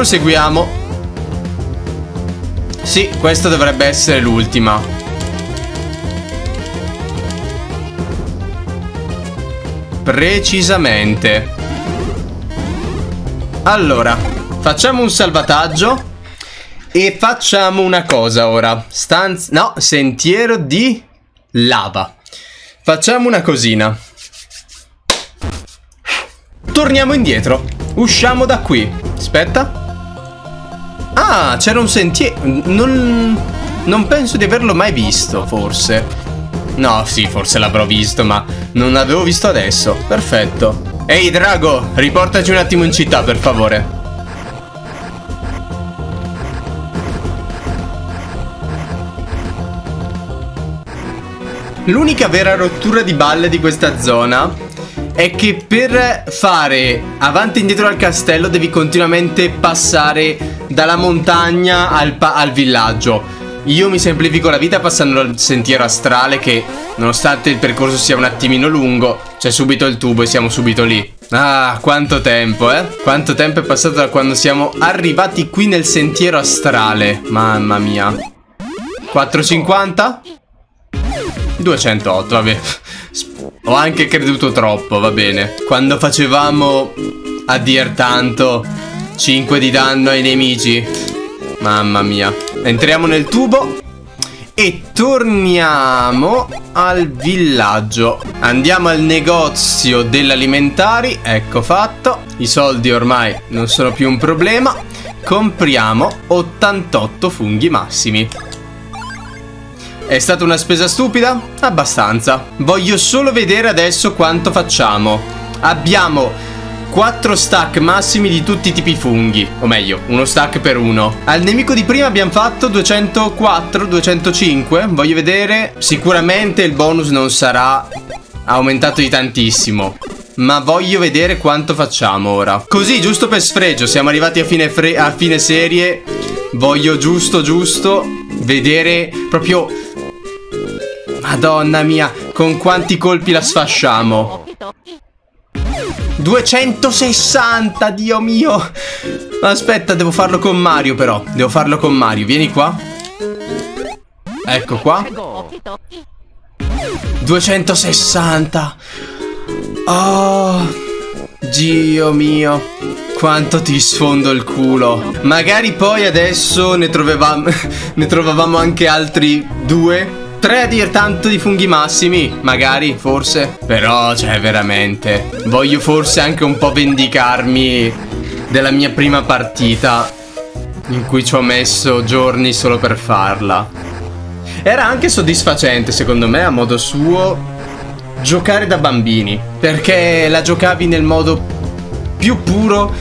Proseguiamo. Sì, questa dovrebbe essere l'ultima. Precisamente. Allora, facciamo un salvataggio. E facciamo una cosa ora. Stanza... No, sentiero di lava. Facciamo una cosina. Torniamo indietro. Usciamo da qui. Aspetta. Ah, c'era un sentiero. Non... Non penso di averlo mai visto, forse. No, sì, forse l'avrò visto, ma non l'avevo visto adesso. Perfetto. Ehi, Drago, riportaci un attimo in città, per favore. L'unica vera rottura di balle di questa zona è che per fare avanti e indietro al castello devi continuamente passare dalla montagna al, al villaggio. Io mi semplifico la vita passando al sentiero astrale che, nonostante il percorso sia un attimino lungo, c'è subito il tubo e siamo subito lì. Ah, quanto tempo, eh? Quanto tempo è passato da quando siamo arrivati qui nel sentiero astrale. Mamma mia. 4,50? 208, vabbè. Ho anche creduto troppo, va bene. Quando facevamo, a dir tanto, 5 di danno ai nemici. Mamma mia. Entriamo nel tubo. E torniamo al villaggio. Andiamo al negozio dell'alimentari. Ecco fatto. I soldi ormai non sono più un problema. Compriamo 88 funghi massimi. È stata una spesa stupida? Abbastanza. Voglio solo vedere adesso quanto facciamo. Abbiamo 4 stack massimi di tutti i tipi funghi. O meglio, uno stack per uno. Al nemico di prima abbiamo fatto 204, 205. Voglio vedere. Sicuramente il bonus non sarà aumentato di tantissimo. Ma voglio vedere quanto facciamo ora. Così, giusto per sfregio, siamo arrivati a fine, a fine serie. Voglio giusto, giusto vedere proprio Madonna mia, con quanti colpi la sfasciamo? 260, Dio mio! Aspetta, devo farlo con Mario però. Devo farlo con Mario. Vieni qua. Ecco qua. 260. Oh, Dio mio. Quanto ti sfondo il culo. Magari poi adesso ne trovavamo, ne trovavamo anche altri due Tre a dir tanto di funghi massimi, magari, forse. Però, cioè, veramente. Voglio forse anche un po' vendicarmi della mia prima partita. In cui ci ho messo giorni solo per farla. Era anche soddisfacente, secondo me, a modo suo, giocare da bambini. Perché la giocavi nel modo più puro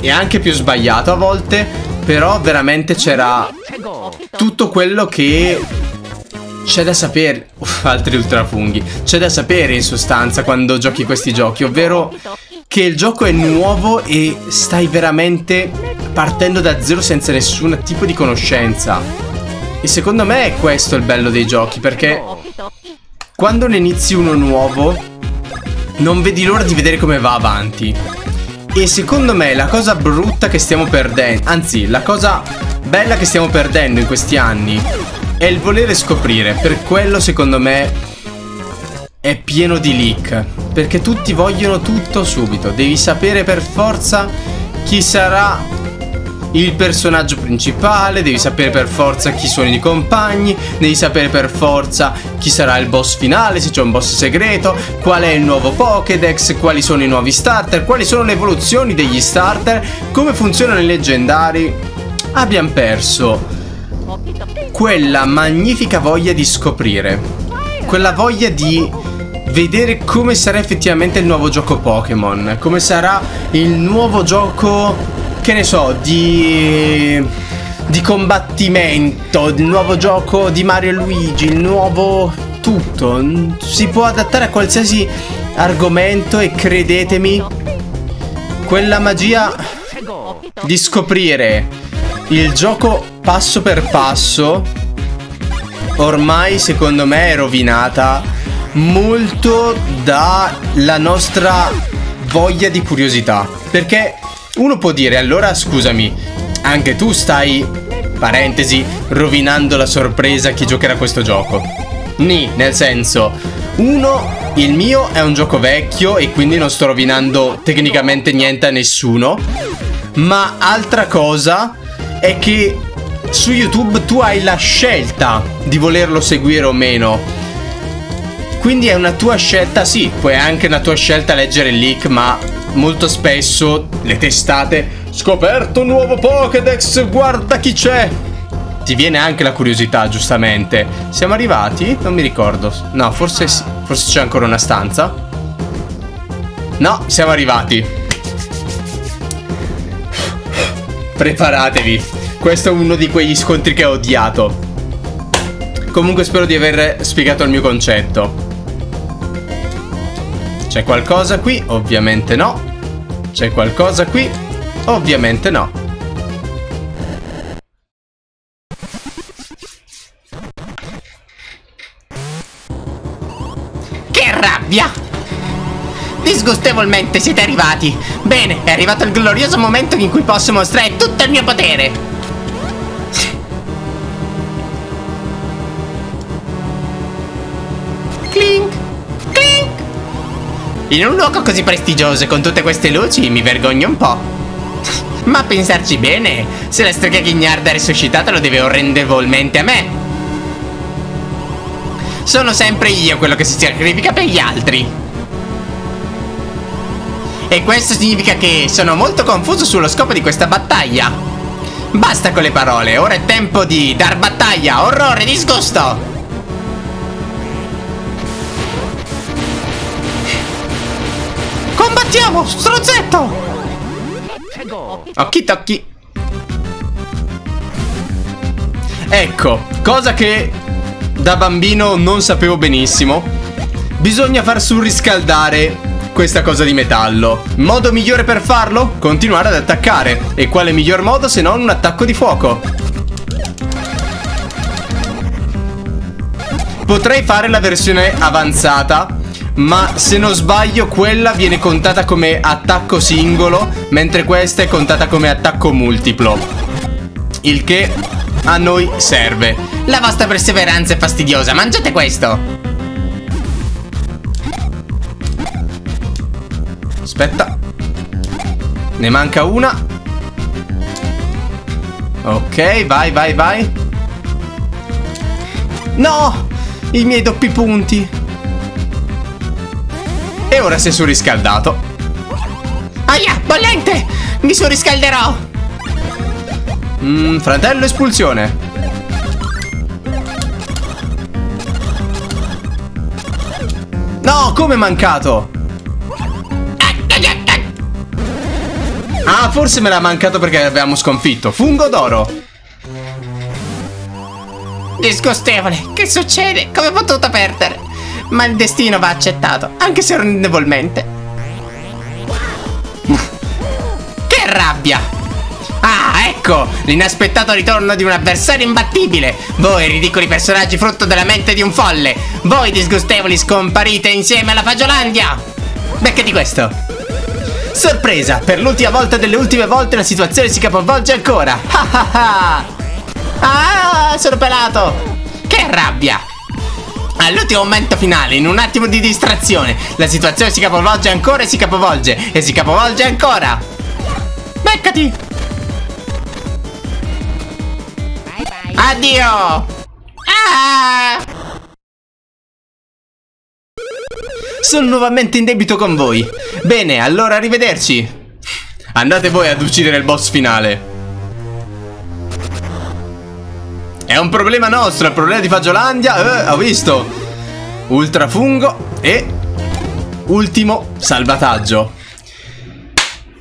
e anche più sbagliato a volte. Però veramente c'era tutto quello che c'è da sapere, Uff, altri ultrafunghi, c'è da sapere in sostanza quando giochi questi giochi, ovvero che il gioco è nuovo e stai veramente partendo da zero senza nessun tipo di conoscenza. E secondo me è questo il bello dei giochi, perché quando ne inizi uno nuovo, non vedi l'ora di vedere come va avanti. E secondo me la cosa brutta che stiamo perdendo, anzi la cosa bella che stiamo perdendo in questi anni è il volere scoprire. Per quello, secondo me, è pieno di leak. Perché tutti vogliono tutto subito. Devi sapere per forza chi sarà il personaggio principale, devi sapere per forza chi sono i compagni, devi sapere per forza chi sarà il boss finale, se c'è un boss segreto, qual è il nuovo Pokédex, quali sono i nuovi starter, quali sono le evoluzioni degli starter, come funzionano i leggendari. Abbiamo perso quella magnifica voglia di scoprire, quella voglia di vedere come sarà effettivamente il nuovo gioco Pokémon, come sarà il nuovo gioco, che ne so, di di combattimento, il nuovo gioco di Mario e Luigi, il nuovo tutto. Si può adattare a qualsiasi argomento e credetemi, quella magia di scoprire il gioco passo per passo ormai secondo me è rovinata molto dalla nostra voglia di curiosità. Perché uno può dire, allora scusami, anche tu stai, parentesi, rovinando la sorpresa a chi giocherà questo gioco. Ni, nel senso, uno, il mio è un gioco vecchio e quindi non sto rovinando tecnicamente niente a nessuno. Ma altra cosa è che su YouTube tu hai la scelta di volerlo seguire o meno. Quindi è una tua scelta, sì, poi è anche una tua scelta leggere il leak, ma molto spesso le testate Scoperto un nuovo Pokédex, guarda chi c'è! Ti viene anche la curiosità, giustamente. Siamo arrivati? Non mi ricordo. No, forse sì. Forse c'è ancora una stanza. No, siamo arrivati. Preparatevi. Questo è uno di quegli scontri che ho odiato. Comunque spero di aver spiegato il mio concetto. C'è qualcosa qui? Ovviamente no. C'è qualcosa qui? Ovviamente no. Disgustevolmente siete arrivati. Bene, è arrivato il glorioso momento in cui posso mostrare tutto il mio potere. Clink, clink. In un luogo così prestigioso e con tutte queste luci mi vergogno un po'. Ma a pensarci bene, se la strega ghignarda resuscitata lo deve orrendevolmente a me. Sono sempre io quello che si sacrifica per gli altri. E questo significa che sono molto confuso sullo scopo di questa battaglia. Basta con le parole, ora è tempo di dar battaglia, orrore, disgusto! Combattiamo, strozzetto! Occhi tocchi. Ecco, cosa che da bambino non sapevo benissimo. Bisogna far surriscaldare questa cosa di metallo. Modo migliore per farlo? Continuare ad attaccare. E quale miglior modo se non un attacco di fuoco? Potrei fare la versione avanzata ma se non sbaglio quella viene contata come attacco singolo, mentre questa è contata come attacco multiplo. Il che a noi serve. La vostra perseveranza è fastidiosa, mangiate questo! Aspetta. Ne manca una. Ok, vai, vai, vai. No! I miei doppi punti. E ora si è surriscaldato. Aia, bollente! Mi surriscalderò! Mmm, fratello espulsione. No, come è mancato? Ah, forse me l'ha mancato perché l'abbiamo sconfitto. Fungo d'oro. Disgustevole. Che succede? Come ho potuto perdere? ma il destino va accettato, anche se orrendevolmente. che rabbia! Ah, ecco! L'inaspettato ritorno di un avversario imbattibile! Voi, ridicoli personaggi frutto della mente di un folle! Voi, disgustevoli, scomparite insieme alla Fagiolandia! Beccati questo! Sorpresa! Per l'ultima volta delle ultime volte la situazione si capovolge ancora! Ah sono pelato! Che rabbia! All'ultimo momento finale, in un attimo di distrazione, la situazione si capovolge ancora e si capovolge e si capovolge ancora. Beccati! Addio! Ah! Sono nuovamente in debito con voi. Bene, allora arrivederci. Andate voi ad uccidere il boss finale. È un problema nostro, è un problema di Fagiolandia. Eh, ho visto. Ultrafungo e ultimo salvataggio.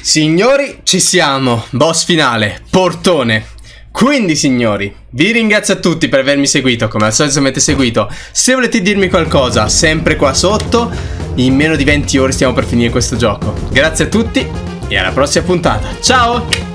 Signori, ci siamo. Boss finale, portone. Quindi signori, vi ringrazio a tutti per avermi seguito, come al solito avete seguito. Se volete dirmi qualcosa, sempre qua sotto, in meno di 20 ore stiamo per finire questo gioco. Grazie a tutti e alla prossima puntata. Ciao!